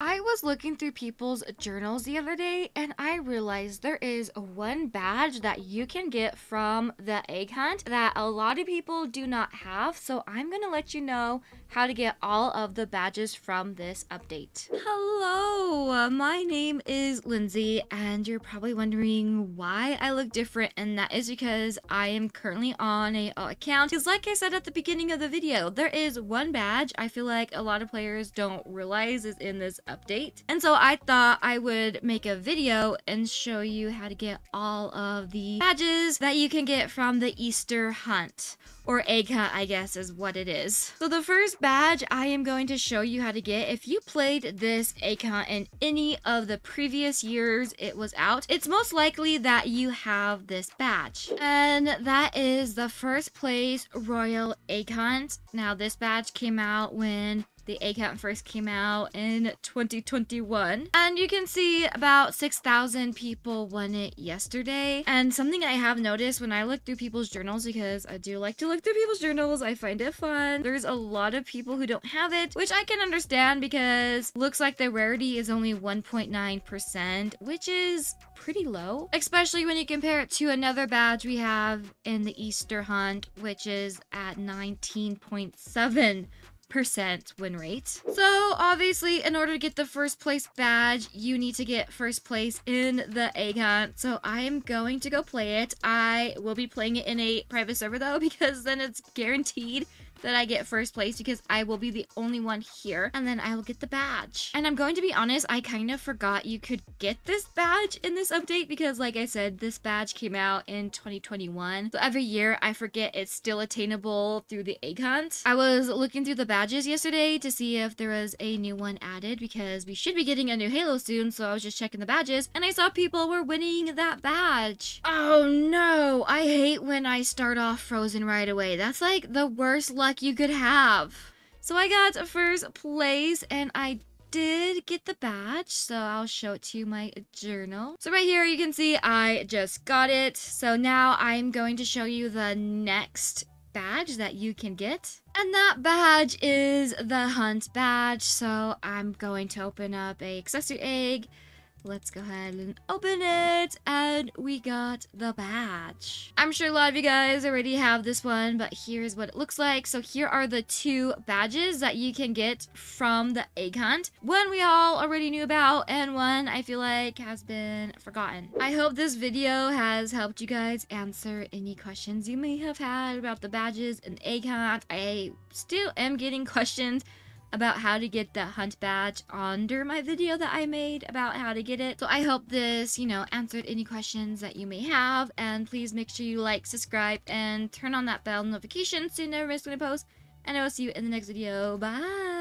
I was looking through people's journals the other day and I realized there is one badge that you can get from the egg hunt that a lot of people do not have. So I'm going to let you know how to get all of the badges from this update. Hello, my name is Lindsay and you're probably wondering why I look different and that is because I am currently on a account because like I said at the beginning of the video, there is one badge I feel like a lot of players don't realize is in this update. And so I thought I would make a video and show you how to get all of the badges that you can get from the Easter hunt or egg hunt, I guess is what it is. So the first badge I am going to show you how to get, if you played this egg hunt in any of the previous years it was out, it's most likely that you have this badge. And that is the first place Royal Egg Hunt. Now this badge came out when the egg hunt first came out in 2021. And you can see about 6,000 people won it yesterday. And something I have noticed when I look through people's journals, because I do like to look through people's journals, I find it fun. There's a lot of people who don't have it, which I can understand because looks like the rarity is only 1.9%, which is pretty low, especially when you compare it to another badge we have in the Easter hunt, which is at 19.7 percent win rate. So obviously in order to get the first place badge, you need to get first place in the hunt. So I am going to go play it. I will be playing it in a private server though because then it's guaranteed that I get first place because I will be the only one here and then I will get the badge. And I'm going to be honest, I kind of forgot you could get this badge in this update because like I said, this badge came out in 2021. So every year I forget it's still attainable through the egg hunt. I was looking through the badges yesterday to see if there was a new one added because we should be getting a new Halo soon. So I was just checking the badges and I saw people were winning that badge. Oh no, I hate when I start off frozen right away. That's like the worst luck luck you could have. So I got first place and I did get the badge, so I'll show it to you my journal. So right here you can see I just got it. So now I'm going to show you the next badge that you can get. And that badge is the hunt badge. So I'm going to open up a accessory egg Let's go ahead and open it, and we got the badge. I'm sure a lot of you guys already have this one, but here's what it looks like. So here are the two badges that you can get from the egg hunt. One we all already knew about, and one I feel like has been forgotten. I hope this video has helped you guys answer any questions you may have had about the badges and egg hunt. I still am getting questions about how to get the hunt badge under my video that I made about how to get it. So I hope this, you know, answered any questions that you may have. And please make sure you like, subscribe, and turn on that bell notification so you never miss when I post. And I will see you in the next video. Bye!